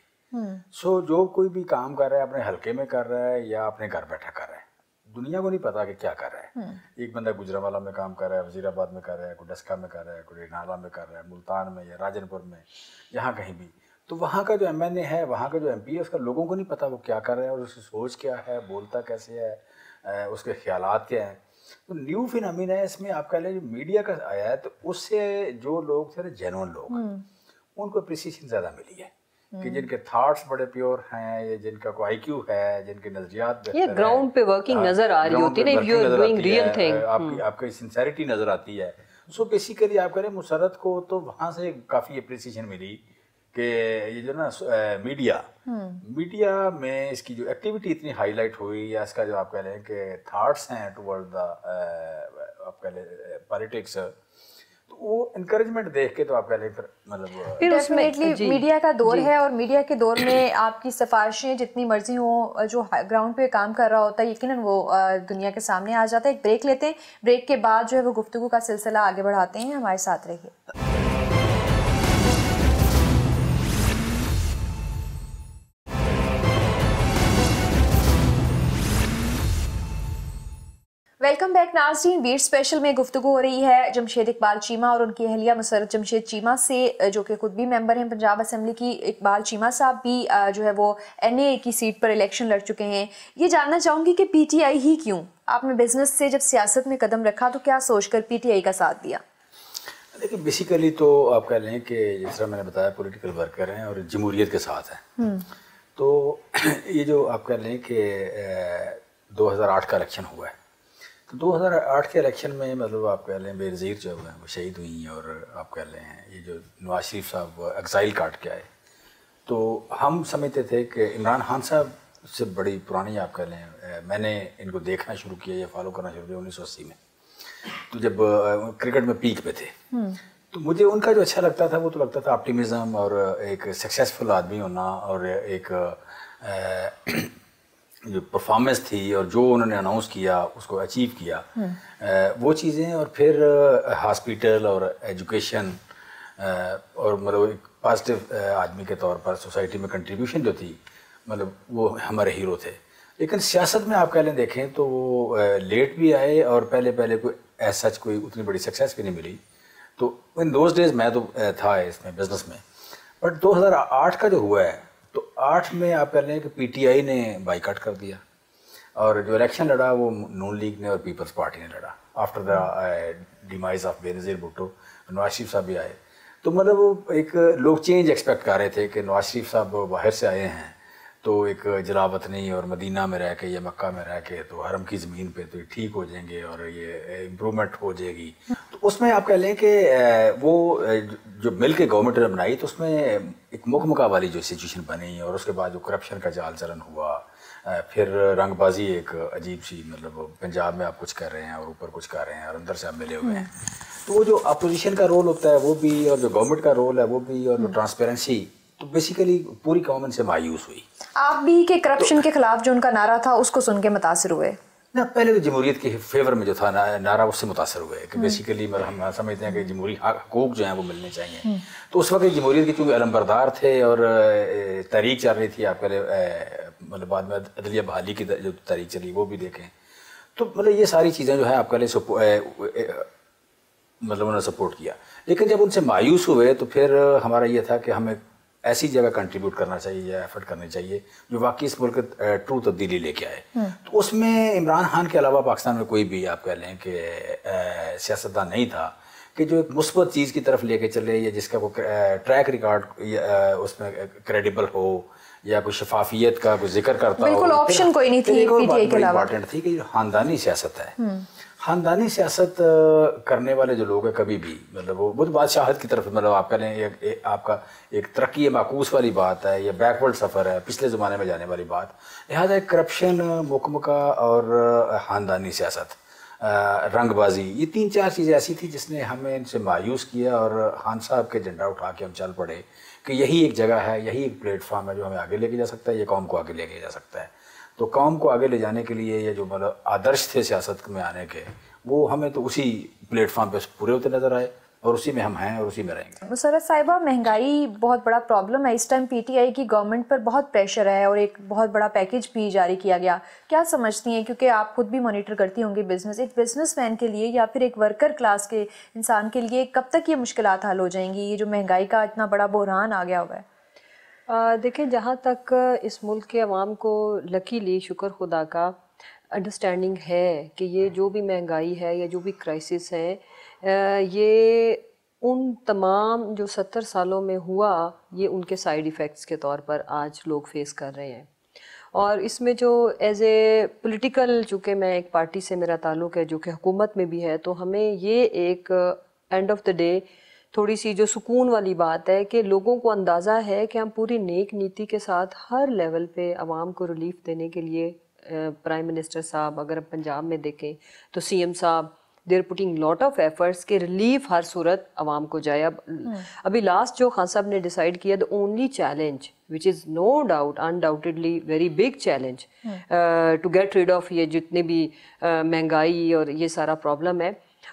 سو جو کوئی بھی کام کر رہا ہے اپنے حلقے میں کر رہا ہے یا اپنے گھر بیٹھا کر رہا ہے دنیا کو نہیں پتا کہ کیا کر رہا ہے۔ ایک بندہ گجرا والا میں کام کر رہا ہے وزیر آباد میں کر رہا ہے کوئی ڈسکا میں کر رہا ہے کوئی نالا میں کر رہا ہے ملتان میں یا راجن پور میں یہاں کہیں بھی۔ تو وہاں کا جو ایم این اے ہے وہاں کا جو ایم پی ہے اس کا لوگوں کو نہیں پتا وہ کیا کر رہا ہے اور اس کی سوچ کیا ہے بولتا کیسے ہے اس کے خیالات کیا ہیں۔ تو نیو ہے اس میں آپ کہہ لیں جو میڈیا کا آیا ہے تو اس سے جو لوگ تھے جینون لوگ ان کو اپریسیشن زیادہ ملی ہے کہ جن کے تھاٹس بڑے پیور ہیں یا جن کا کوئی آئی کیو ہے جن کے نظریات یہ گراؤنڈ پہ ورکنگ ہاں، نظر آ رہی ہوتی ہے you are doing real thing آپ کی آپ کی سنسیریٹی نظر آتی ہے۔ سو بیسیکلی آپ کریں مسرت کو تو وہاں سے کافی اپریسیشن ملی۔ کہ یہ جو نا میڈیا میڈیا میں اس کی جو ایکٹیویٹی اتنی ہائی لائٹ ہوئی یا اس کا جو آپ کہہ لیں کہ تھاٹس ہیں ٹورڈ دا آپ کہہ لیں پالیٹکس وہ انکریجمنٹ دیکھ کے تو آپ کہہ لیں پھر مطلب ڈیفینیٹلی میڈیا کا دور ہے اور میڈیا کے دور میں آپ کی سفارشیں جتنی مرضی ہوں جو گراؤنڈ پہ کام کر رہا ہوتا ہے یقیناً وہ دنیا کے سامنے آ جاتا ہے۔ ایک بریک لیتے ہیں۔ بریک کے بعد جو ہے وہ گفتگو کا سلسلہ آگے بڑھاتے ہیں۔ ہمارے ساتھ رہیے۔ ویلکم بیک ناظرین ویر اسپیشل میں گفتگو ہو رہی ہے جمشید اقبال چیمہ اور ان کی اہلیہ مسرت جمشید چیمہ سے جو کہ خود بھی ممبر ہیں پنجاب اسمبلی کی۔ اقبال چیمہ صاحب بھی جو ہے وہ این اے کی سیٹ پر الیکشن لڑ چکے ہیں۔ یہ جاننا چاہوں گی کہ پی ٹی آئی ہی کیوں؟ آپ نے بزنس سے جب سیاست میں قدم رکھا تو کیا سوچ کر پی ٹی آئی کا ساتھ دیا؟ لیکن بیسیکلی تو آپ کہہ لیں کہ جس طرح میں نے بتایا پولیٹیکل ورکر ہیں اور جمہوریت کے ساتھ ہیں۔ تو یہ جو آپ کہہ لیں کہ دو ہزار آٹھ کا الیکشن ہوا ہے۔ تو دو ہزار آٹھ کے الیکشن میں مطلب آپ کہہ لیں بے نظیر جو ہیں وہ شہید ہوئی ہیں اور آپ کہہ لیں یہ جو نواز شریف صاحب ایگزائل کاٹ کے آئے۔ تو ہم سمجھتے تھے کہ عمران خان صاحب سے بڑی پرانی آپ کہہ لیں میں نے ان کو دیکھنا شروع کیا یا فالو کرنا شروع کیا انیس سو اسی میں۔ تو جب کرکٹ میں پیک پہ تھے۔ تو مجھے ان کا جو اچھا لگتا تھا وہ تو لگتا تھا آپٹیمزم اور ایک سکسیزفل آدمی ہونا اور ایک جو پرفارمنس تھی اور جو انہوں نے اناؤنس کیا اس کو اچیو کیا وہ چیزیں اور پھر ہاسپیٹل اور ایجوکیشن اور مطلب ایک پازیٹیو آدمی کے طور پر سوسائٹی میں کنٹریبیوشن جو تھی مطلب وہ ہمارے ہیرو تھے۔ لیکن سیاست میں آپ کہہ لیں دیکھیں تو وہ لیٹ بھی آئے اور پہلے پہلے کوئی ایسا سچ کوئی اتنی بڑی سکسیس بھی نہیں ملی۔ تو ان دوز ڈیز میں تو تھا اس میں بزنس میں۔ بٹ دو ہزار آٹھ کا جو ہوا ہے آٹھ میں آپ کہہ لیں کہ پی ٹی آئی نے بائی کٹ کر دیا اور جو الیکشن لڑا وہ نون لیگ نے اور پیپلز پارٹی نے لڑا۔ آفٹر دا ڈیمائز آف بے نظیر بھٹو نواز شریف صاحب بھی آئے۔ تو مطلب ایک لوگ چینج ایکسپیکٹ کر رہے تھے کہ نواز شریف صاحب باہر سے آئے ہیں۔ تو ایک جلاوت نہیں، اور مدینہ میں رہ کے، یا مکہ میں رہ کے تو حرم کی زمین پہ تو یہ ٹھیک ہو جائیں گے اور یہ امپرومنٹ ہو جائے گی۔ تو اس میں آپ کہہ لیں کہ وہ جو مل کے گورنمنٹ نے بنائی تو اس میں ایک مکمکہ والی جو سچویشن بنی اور اس کے بعد جو کرپشن کا جال چلن ہوا۔ پھر رنگ بازی ایک عجیب سی مطلب پنجاب میں آپ کچھ کر رہے ہیں اور اوپر کچھ کر رہے ہیں اور اندر سے آپ ملے ہوئے ہیں۔ تو وہ جو اپوزیشن کا رول ہوتا ہے وہ بھی اور جو گورنمنٹ کا رول ہے وہ بھی اور جو ٹرانسپیرنسی تو بیسیکلی پوری قوم سے مایوس ہوئی۔ آپ بھی کہ کرپشن کے خلاف جو ان کا نعرہ تھا اس کو سن کے متاثر ہوئے۔ نہ پہلے تو جمہوریت کے فیور میں جو تھا نعرہ اس سے متاثر ہوئے کہ بیسیکلی ہم سمجھتے ہیں کہ جمہوری حقوق جو ہیں وہ ملنے چاہیے تو اس وقت جمہوریت کے چونکہ علم بردار تھے اور تحریک چل رہی تھی آپ پہلے مطلب بعد میں عدلیہ بحالی کی جو تحریک چلی وہ بھی دیکھیں۔ تو مطلب یہ ساری چیزیں جو ہیں آپ پہلے مطلب انہوں نے سپورٹ کیا۔ لیکن جب ان سے مایوس ہوئے تو پھر ہمارا یہ تھا کہ ہمیں ایسی جگہ کنٹریبیوٹ کرنا چاہیے یا ایفرٹ کرنی چاہیے جو واقعی اس ملک ٹرو تبدیلی لے کے آئے۔ تو اس میں عمران خان کے علاوہ پاکستان میں کوئی بھی آپ کہہ لیں کہ سیاستدان نہیں تھا کہ جو ایک مثبت چیز کی طرف لے کے چلے یا جس کا کوئی ٹریک ریکارڈ اس میں کریڈیبل ہو یا کوئی شفافیت کا کوئی ذکر کرتا ہو۔ بالکل آپشن کوئی نہیں تھی امپورٹنٹ تھی کہ جو خاندانی سیاست ہے۔ خاندانی سیاست کرنے والے جو لوگ ہیں کبھی بھی مطلب وہ بہت بادشاہت کی طرف مطلب آپ کہیں آپ کا ایک ترقی معکوس والی بات ہے یا بیکورڈ سفر ہے، پچھلے زمانے میں جانے والی بات۔ لہٰذا ایک کرپشن مکمکہ اور خاندانی سیاست رنگ بازی، یہ تین چار چیزیں ایسی تھی جس نے ہمیں ان سے مایوس کیا اور خان صاحب کے جھنڈا اٹھا کے ہم چل پڑے کہ یہی ایک جگہ ہے، یہی ایک پلیٹ فارم ہے جو ہمیں آگے لے کے جا سکتا ہے، یہ قوم کو آگے لے کے جا سکتا ہے۔ تو قوم کو آگے لے جانے کے لیے یہ جو مطلب آدرش تھے سیاست میں آنے کے، وہ ہمیں تو اسی پلیٹ فارم پہ پورے ہوتے نظر آئے اور اسی میں ہم ہیں اور اسی میں رہیں گے۔ مسرت صاحبہ، مہنگائی بہت بڑا پرابلم ہے۔ اس ٹائم پی ٹی آئی کی گورنمنٹ پر بہت پریشر ہے اور ایک بہت بڑا پیکج بھی جاری کیا گیا۔ کیا سمجھتی ہیں؟ کیونکہ آپ خود بھی مانیٹر کرتی ہوں گی بزنس ایک بزنس مین کے لیے یا پھر ایک ورکر کلاس کے انسان کے لیے کب تک یہ مشکلات حل ہو جائیں گی؟ یہ جو مہنگائی کا اتنا بڑا بحران آ گیا ہوا ہے۔ دیکھیں، جہاں تک اس ملک کے عوام کو لکیلی شکر خدا کا انڈرسٹینڈنگ ہے کہ یہ جو بھی مہنگائی ہے یا جو بھی کرائسس ہے یہ ان تمام جو ستر سالوں میں ہوا، یہ ان کے سائیڈ ایفیکٹس کے طور پر آج لوگ فیس کر رہے ہیں۔ اور اس میں جو ایز اے پولیٹیکل چونکہ میں ایک پارٹی سے میرا تعلق ہے، جو کہ حکومت میں بھی ہے، تو ہمیں یہ ایک اینڈ آف دا ڈے تھوڑی سی جو سکون والی بات ہے کہ لوگوں کو اندازہ ہے کہ ہم پوری نیک نیتی کے ساتھ ہر لیول پہ عوام کو ریلیف دینے کے لیے پرائم منسٹر صاحب اگر ہم پنجاب میں دیکھیں تو سی ایم صاحب they're putting lot of efforts کہ ریلیف ہر صورت عوام کو جائے۔ اب ابھی لاسٹ جو خان صاحب نے ڈیسائیڈ کیا the only challenge which is no doubt undoubtedly very big challenge to get rid of یہ جتنے بھی مہنگائی اور یہ سارا پرابلم ہے۔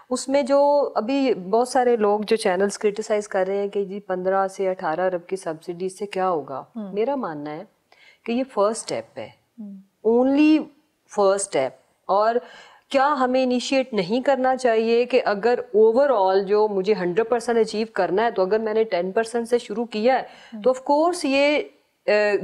اس میں جو ابھی بہت سارے لوگ جو چینلز کرٹیسائز کر رہے ہیں کہ جی پندرہ سے اٹھارہ ارب کی سبسڈی سے کیا ہوگا؟ میرا ماننا ہے کہ یہ فرسٹ اسٹیپ ہے۔ اونلی فرسٹ اسٹیپ اور کیا ہمیں انیشیٹ نہیں کرنا چاہیے کہ اگر اوور آل جو مجھے ہنڈریڈ پرسینٹ اچیو کرنا ہے تو اگر میں نے ٹین پرسینٹ سے شروع کیا ہے تو آف کورس یہ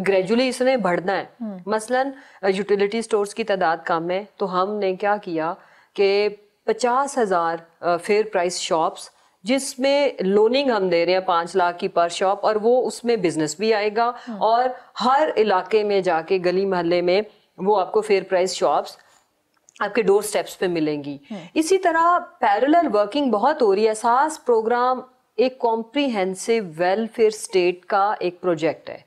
گریجولی اس نے بڑھنا ہے۔ مثلاً یوٹیلیٹی سٹورز کی تعداد کم ہے تو ہم نے کیا کیا کہ پچاس ہزار فیئر پرائز شاپس جس میں لوننگ ہم دے رہے ہیں پانچ لاکھ کی پر شاپ اور وہ اس میں بزنس بھی آئے گا۔ اور ہر علاقے میں جا کے گلی محلے میں وہ آپ کو فیئر پرائز شاپس آپ کے ڈور سٹیپس پہ ملیں گی۔ اسی طرح پیرلل ورکنگ بہت ہو رہی ہے۔ ساس پروگرام ایک کمپریہنسو ویلفیئر سٹیٹ کا ایک پروجیکٹ ہے۔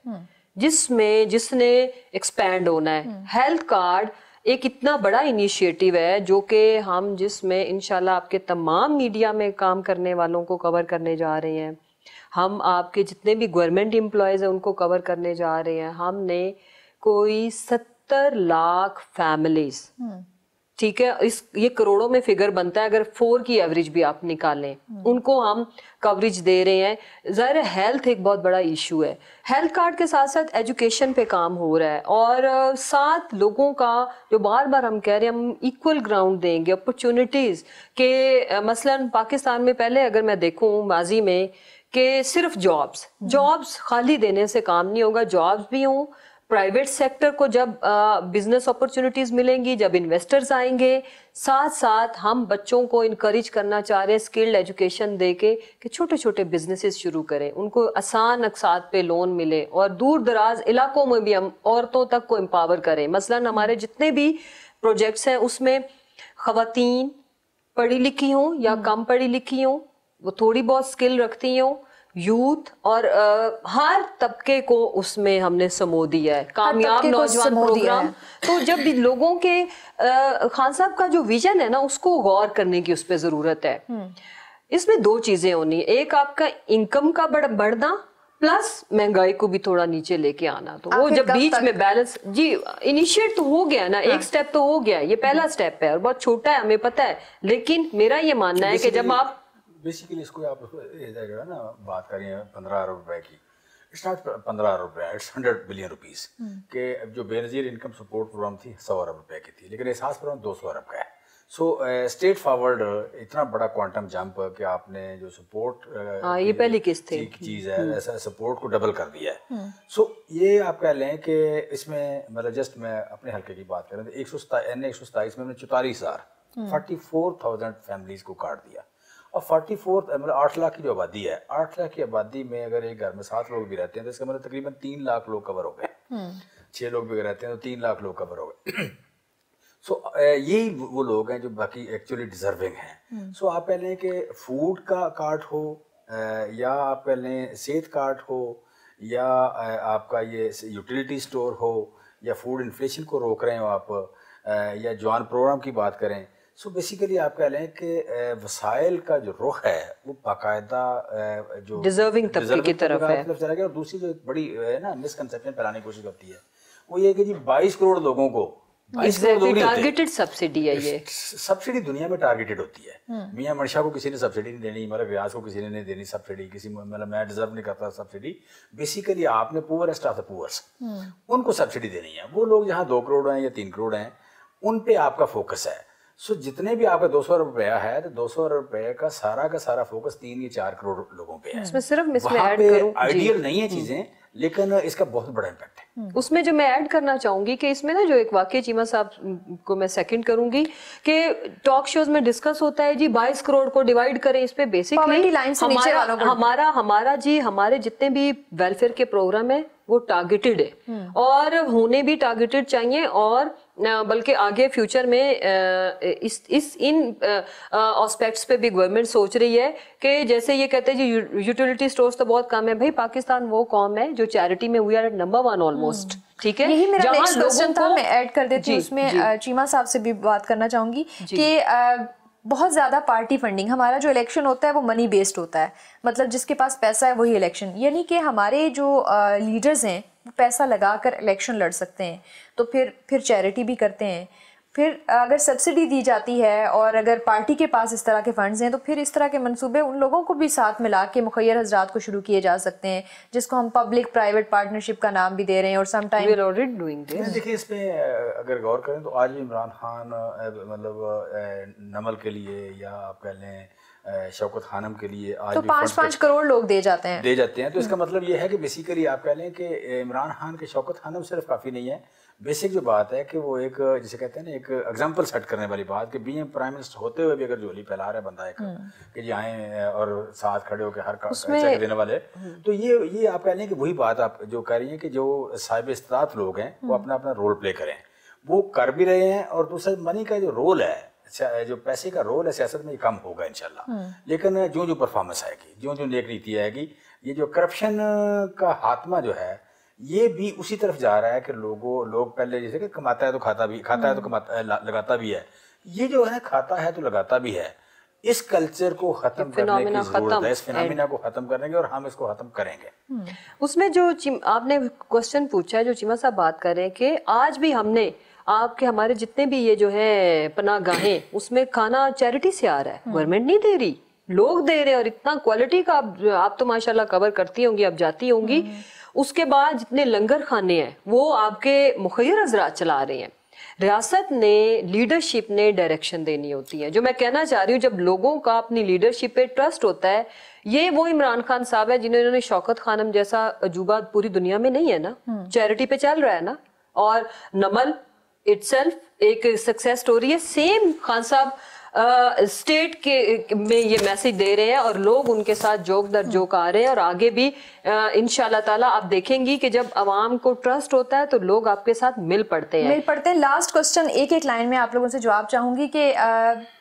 جس میں جس نے ایکسپینڈ ہونا ہے۔ ہیلتھ کارڈ ایک اتنا بڑا انیشیٹو ہے جو کہ ہم جس میں انشاءاللہ آپ کے تمام میڈیا میں کام کرنے والوں کو کور کرنے جا رہے ہیں۔ ہم آپ کے جتنے بھی گورنمنٹ امپلائیز ہیں ان کو کور کرنے جا رہے ہیں۔ ہم نے کوئی ستر لاکھ فیملیز ٹھیک ہے اس یہ کروڑوں میں فگر بنتا ہے اگر فور کی ایوریج بھی آپ نکالیں ان کو ہم کوریج دے رہے ہیں۔ ظاہر ہیلتھ ایک بہت بڑا ایشو ہے۔ ہیلتھ کارڈ کے ساتھ ساتھ ایجوکیشن پہ کام ہو رہا ہے۔ اور ساتھ لوگوں کا جو بار بار ہم کہہ رہے ہیں ہم ایکول گراؤنڈ دیں گے اپرچونیٹیز کہ مثلا پاکستان میں پہلے اگر میں دیکھوں ماضی میں کہ صرف جابس جابس خالی دینے سے کام نہیں ہوگا جابس بھی ہوں۔ پرائیویٹ سیکٹر کو جب بزنس اپرچونیٹیز ملیں گی، جب انویسٹرز آئیں گے، ساتھ ساتھ ہم بچوں کو انکریج کرنا چاہ رہے ہیں اسکلڈ ایجوکیشن دے کے کہ چھوٹے چھوٹے بزنسز شروع کریں۔ ان کو آسان اقساط پہ لون ملے اور دور دراز علاقوں میں بھی ہم عورتوں تک کو امپاور کریں۔ مثلا ہمارے جتنے بھی پروجیکٹس ہیں، اس میں خواتین پڑھی لکھی ہوں یا کم پڑھی لکھی ہوں، وہ تھوڑی بہت اسکل رکھتی ہوں یوتھ اور ہر طبقے کو اس میں ہم نے سمو دیا ہے کامیاب نوجوان پروگرام۔ تو جب لوگوں کے خان صاحب کا جو ویژن ہے نا اس کو غور کرنے کی اس پہ ضرورت ہے۔ اس میں دو چیزیں ہونی ایک آپ کا انکم کا بڑھنا پلس مہنگائی کو بھی تھوڑا نیچے لے کے آنا۔ تو وہ جب بیچ میں بیلنس جی انیشیٹ تو ہو گیا نا ایک سٹیپ تو ہو گیا۔ یہ پہلا سٹیپ ہے اور بہت چھوٹا ہے ہمیں پتہ ہے۔ لیکن میرا یہ ماننا ہے کہ جب آپ بیسیکلی اس کو آپ جو ہے نا بات کریں پندرہ ارب روپے کی۔ اٹس ناٹ پندرہ ارب روپے اٹس ہنڈریڈ بلین روپیز۔ کہ جو بے نظیر انکم سپورٹ پروگرام تھی سو ارب روپے کی تھی لیکن احساس پروگرام دو سو ارب کا ہے۔ سو اسٹیٹ فارورڈ اتنا بڑا کوانٹم جمپ کہ آپ نے جو سپورٹ یہ پہلی قسط تھی۔ چیز ہے ایسا سپورٹ کو ڈبل کر دیا ہے۔ سو یہ آپ کہہ لیں کہ اس میں مطلب جسٹ میں اپنے حلقے کی بات کریں تو ایک سو این ایک سو ستائیس میں ہم نے چوتالیس ہزار فورٹی فور تھاؤزینڈ فیملیز کو کاٹ دیا۔ اور فورٹی فورتھ مطلب آٹھ لاکھ کی جو آبادی ہے آٹھ لاکھ کی آبادی میں اگر ایک گھر میں سات لوگ بھی رہتے ہیں تو اس کا مطلب تقریباً تین لاکھ لوگ کور ہو گئے۔ چھ لوگ بھی رہتے ہیں تو تین لاکھ لوگ کور ہو گئے۔ سو یہی وہ لوگ ہیں جو باقی ایکچولی ڈیزرونگ ہیں۔ سو آپ کہہ لیں کہ فوڈ کا کارڈ ہو یا آپ کہہ لیں صحت کارڈ ہو یا آپ کا یہ یوٹیلیٹی سٹور ہو یا فوڈ انفلیشن کو روک رہے ہو آپ یا جوان پروگرام کی بات کریں۔ سو بیسیکلی آپ کہہ لیں کہ وسائل کا جو رخ ہے وہ باقاعدہ جو ڈیزرونگ طبقے کی طرف ہے۔ گیا اور دوسری جو بڑی ہے نا مس کنسپشن پھیلانے کی کوشش کرتی ہے وہ یہ کہ جی بائیس کروڑ لوگوں کو ٹارگیٹڈ سبسڈی ہے یہ۔ سبسڈی دنیا میں ٹارگیٹڈ ہوتی ہے۔ میاں منشا کو کسی نے سبسڈی نہیں دینی مطلب ریاض کو کسی نے نہیں دینی سبسڈی کسی مطلب میں ڈیزرو نہیں کرتا سبسڈی بیسیکلی آپ نے پورسٹ آف دا پورس ان کو سبسڈی دینی ہے۔ وہ لوگ جہاں دو کروڑ ہیں یا تین کروڑ ہیں ان پہ آپ کا فوکس ہے۔ سو جتنے بھی آپ کا دو سو روپیہ ہے تو دو سو روپے کا سارا کا سارا فوکس تین یا چار کروڑ لوگوں پہ ہے۔ اس میں صرف میں آئیڈیل نہیں ہے چیزیں لیکن اس کا بہت بڑا امپیکٹ ہے۔ اس میں جو میں ایڈ کرنا چاہوں گی کہ اس میں نا جو ایک واقعی چیمہ صاحب کو میں سیکنڈ کروں گی کہ ٹاک شوز میں ڈسکس ہوتا ہے جی بائیس کروڑ کو ڈیوائیڈ کریں اس پہ بیسکلی ہمارا ہمارا جی ہمارے جتنے بھی ویلفیئر کے پروگرام ہیں وہ ٹارگیٹڈ ہے اور ہونے بھی ٹارگیٹڈ چاہیے اور بلکہ آگے فیوچر میں اس اس ان آسپیکٹس پہ بھی گورنمنٹ سوچ رہی ہے کہ جیسے یہ کہتے ہیں جی یوٹیلیٹی سٹورز تو بہت کم ہے بھائی پاکستان وہ قوم ہے جو چیریٹی میں we are number one almost ٹھیک ہے؟ یہی میرا نیکسٹ کوسچن تھا میں ایڈ کر دیتی ہوں اس میں چیمہ صاحب سے بھی بات کرنا چاہوں گی کہ بہت زیادہ پارٹی فنڈنگ ہمارا جو الیکشن ہوتا ہے وہ منی بیسڈ ہوتا ہے۔ مطلب جس کے پاس پیسہ ہے وہی الیکشن یعنی کہ ہمارے جو لیڈرز ہیں وہ پیسہ لگا کر الیکشن لڑ سکتے ہیں تو پھر پھر چیریٹی بھی کرتے ہیں۔ پھر اگر سبسڈی دی جاتی ہے اور اگر پارٹی کے پاس اس طرح کے فنڈز ہیں تو پھر اس طرح کے منصوبے ان لوگوں کو بھی ساتھ ملا کے مخیر حضرات کو شروع کیے جا سکتے ہیں جس کو ہم پبلک پرائیویٹ پارٹنرشپ کا نام بھی دے رہے ہیں اور سم ٹائم دیکھیں اس میں اگر غور کریں تو آج بھی عمران خان مطلب نمل کے لیے یا آپ کہہ لیں شوکت خانم کے لیے آج تو پانچ پانچ کروڑ لوگ دے جاتے ہیں۔ دے جاتے ہیں۔ تو اس کا مطلب یہ ہے کہ بیسیکلی آپ کہہ لیں کہ عمران خان کے شوکت خانم صرف کافی نہیں ہے بیسک جو بات ہے کہ وہ ایک جسے کہتے ہیں نا ایک ایگزامپل سیٹ کرنے والی بات کہ بی ایم پرائم منسٹر ہوتے ہوئے بھی اگر جولی پھیلا رہا ہے بندہ ایک کہ جی آئیں اور ساتھ کھڑے ہو کے ہر چیک دینے والے۔ تو یہ یہ آپ کہہ لیں کہ وہی بات آپ جو کہہ رہی ہیں کہ جو صاحب استطاعت لوگ ہیں وہ اپنا اپنا رول پلے کریں۔ وہ کر بھی رہے ہیں اور دوسرا منی کا جو رول ہے جو پیسے کا رول ہے سیاست میں یہ کم ہوگا انشاءاللہ۔ لیکن جو جو پرفارمنس آئے گی جو جو نیک نیتی آئے گی یہ جو کرپشن کا خاتمہ جو ہے یہ بھی اسی طرف جا رہا ہے کہ لوگوں لوگ پہلے جیسے کہ کماتا ہے تو کھاتا بھی کھاتا ہے تو کماتا لگاتا بھی ہے۔ یہ جو ہے کھاتا ہے تو لگاتا بھی ہے۔ اس کلچر کو ختم کرنے کی ضرورت ہے اس فینامینا کو ختم کریں گے اور ہم اس کو ختم کریں گے۔ اس میں جو آپ نے کوشچن پوچھا ہے جو چیمہ صاحب بات کر رہے ہیں کہ آج بھی ہم نے آپ کے ہمارے جتنے بھی یہ جو ہے پناہ گاہیں اس میں کھانا چیریٹی سے آ رہا ہے۔ گورنمنٹ نہیں دے رہی۔ لوگ دے رہے ہیں اور اتنا کوالٹی کا آپ تو ماشاءاللہ کور کرتی ہوں گی اب جاتی ہوں گی۔ اس کے بعد جتنے لنگر خانے ہیں وہ آپ کے مخیر حضرات چلا رہے ہیں۔ ریاست نے لیڈرشپ نے ڈائریکشن دینی ہوتی ہے۔ جو میں کہنا چاہ رہی ہوں جب لوگوں کا اپنی لیڈرشپ پہ ٹرسٹ ہوتا ہے یہ وہ عمران خان صاحب ہے جنہوں نے شوکت خانم جیسا عجوبہ پوری دنیا میں نہیں ہے نا۔ چیریٹی پہ چل رہا ہے نا۔ اور نمل اٹ سیلف ایک سکسیس سٹوری ہے سیم خان صاحب اسٹیٹ کے میں یہ میسج دے رہے ہیں اور لوگ ان کے ساتھ جوک در جوک آ رہے ہیں اور آگے بھی انشاءاللہ تعالیٰ آپ دیکھیں گی کہ جب عوام کو ٹرسٹ ہوتا ہے تو لوگ آپ کے ساتھ مل پڑتے ہیں۔ مل پڑتے ہیں۔ لاسٹ کوسچن ایک ایک لائن میں آپ لوگوں سے جواب چاہوں گی کہ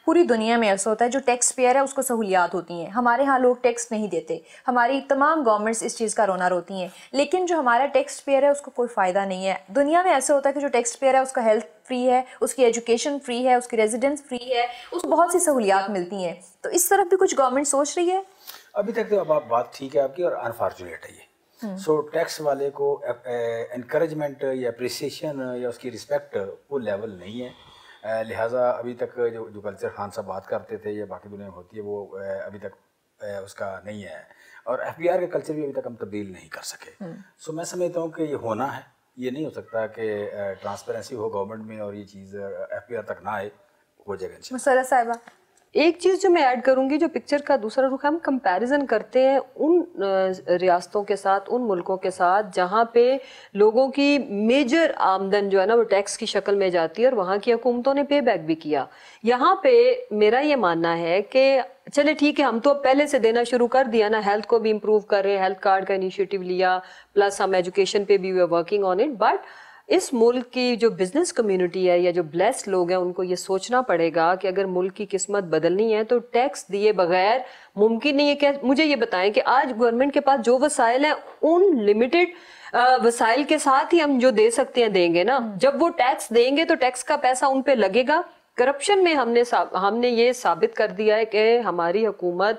پوری دنیا میں ایسا ہوتا ہے جو ٹیکس پیئر ہے، اس کو سہولیات ہوتی ہیں۔ ہمارے ہاں لوگ ٹیکس نہیں دیتے۔ ہماری تمام گورنمنٹس اس چیز کا رونا روتی ہیں۔ لیکن جو ہمارا ٹیکس پیئر ہے، اس کو کوئی فائدہ نہیں ہے۔ دنیا میں ایسا ہوتا ہے کہ جو ٹیکس پیئر ہے، اس کا ہیلتھ فری ہے اس کی ایجوکیشن فری ہے اس کی ریزیڈنس فری ہے اس کو بہت سی سہولیات ملتی ہیں۔ تو اس طرف بھی کچھ گورنمنٹ سوچ رہی ہے؟ ابھی تک تو اب آپ بات ٹھیک ہے آپ کی اور انفارچونیٹ ہے یہ۔ سو ٹیکس والے کو انکریجمنٹ یا اپریسیشن یا اس کی رسپیکٹ وہ لیول نہیں ہے۔ لہٰذا ابھی تک جو جو کلچر خان صاحب بات کرتے تھے یا باقی دنیا میں ہوتی ہے وہ ابھی تک اس کا نہیں ہے۔ اور ایف بی آر کا کلچر بھی ابھی تک ہم تبدیل نہیں کر سکے۔ سو میں سمجھتا ہوں کہ یہ ہونا ہے۔ یہ نہیں ہو سکتا کہ ٹرانسپیرنسی ہو گورنمنٹ میں اور یہ چیز ایف بی آر تک نہ آئے، وہ جگہ صاحبہ ایک چیز جو میں ایڈ کروں گی جو پکچر کا دوسرا رخ ہم کمپیریزن کرتے ہیں ان ریاستوں کے ساتھ، ان ملکوں کے ساتھ جہاں پہ لوگوں کی میجر آمدن جو ہے نا، وہ ٹیکس کی شکل میں جاتی ہے اور وہاں کی حکومتوں نے پے بیک بھی کیا۔ یہاں پہ میرا یہ ماننا ہے کہ چلے ٹھیک ہے، ہم تو پہلے سے دینا شروع کر دیا نا ہیلتھ کو بھی امپروو کر رہے ہیلتھ کارڈ کا انیشیٹو لیا پلس ہم ایجوکیشن پہ بھی ورکنگ آن اٹ بٹ اس ملک کی جو بزنس کمیونٹی ہے یا جو بلیس لوگ ہیں ان کو یہ سوچنا پڑے گا کہ اگر ملک کی قسمت بدلنی ہے تو ٹیکس دیے بغیر ممکن نہیں ہے۔ کہ مجھے یہ بتائیں کہ آج گورنمنٹ کے پاس جو وسائل ہیں ان لمیٹڈ وسائل کے ساتھ ہی ہم جو دے سکتے ہیں دیں گے نا۔ جب وہ ٹیکس دیں گے تو ٹیکس کا پیسہ ان پہ لگے گا۔ کرپشن میں ہم نے ہم نے یہ ثابت کر دیا ہے کہ ہماری حکومت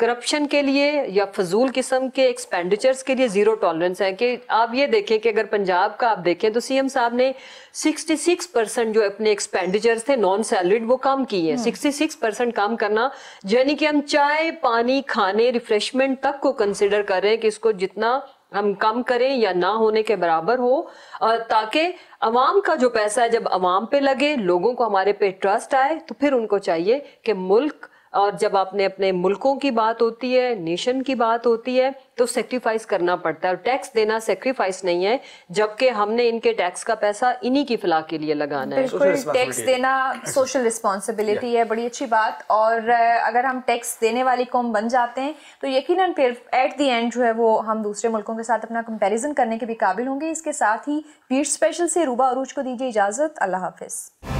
کرپشن کے لیے یا فضول قسم کے ایکسپینڈیچرز کے لیے زیرو ٹالرنس ہے کہ آپ یہ دیکھیں کہ اگر پنجاب کا آپ دیکھیں تو سی ایم صاحب نے سکسٹی سکس پرسنٹ جو اپنے ایکسپینڈیچرز تھے نان سیلریڈ وہ کام کی ہیں۔ سکسٹی سکس پرسنٹ کام کرنا یعنی کہ ہم چائے پانی کھانے ریفریشمنٹ تک کو کنسیڈر کر رہے ہیں کہ اس کو جتنا ہم کم کریں یا نہ ہونے کے برابر ہو۔ تاکہ عوام کا جو پیسہ ہے جب عوام پہ لگے لوگوں کو ہمارے پہ ٹرسٹ آئے تو پھر ان کو چاہیے کہ ملک اور جب آپ نے اپنے ملکوں کی بات ہوتی ہے نیشن کی بات ہوتی ہے تو سیکریفائز کرنا پڑتا ہے اور ٹیکس دینا سیکریفائز نہیں ہے جبکہ ہم نے ان کے ٹیکس کا پیسہ انہی کی فلاح کے لیے لگانا ہے۔ بالکل ٹیکس دینا سوشل رسپانسبلٹی ہے بڑی اچھی بات۔ اور اگر ہم ٹیکس دینے والی قوم بن جاتے ہیں تو یقیناً پھر ایٹ دی اینڈ جو ہے وہ ہم دوسرے ملکوں کے ساتھ اپنا کمپیریزن کرنے کے بھی قابل ہوں گے۔ اس کے ساتھ ہی پیٹ اسپیشل سے روبا عروج کو دیجیے اجازت۔ اللہ حافظ۔